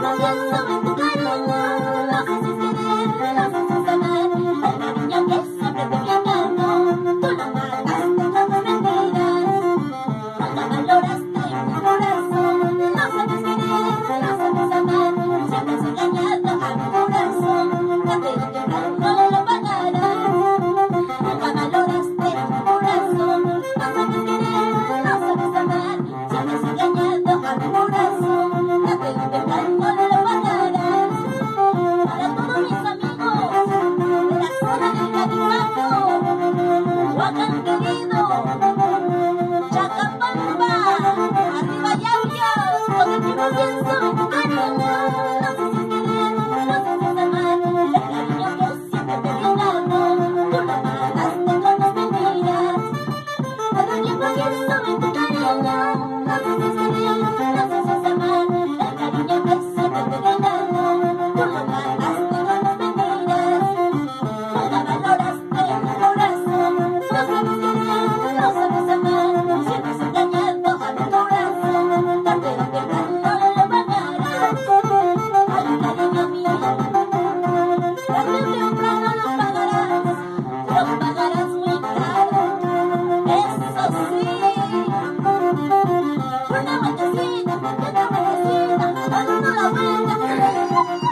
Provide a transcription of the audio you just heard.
la la la. Una vueltecita, una vueltecita, dando la vuelta.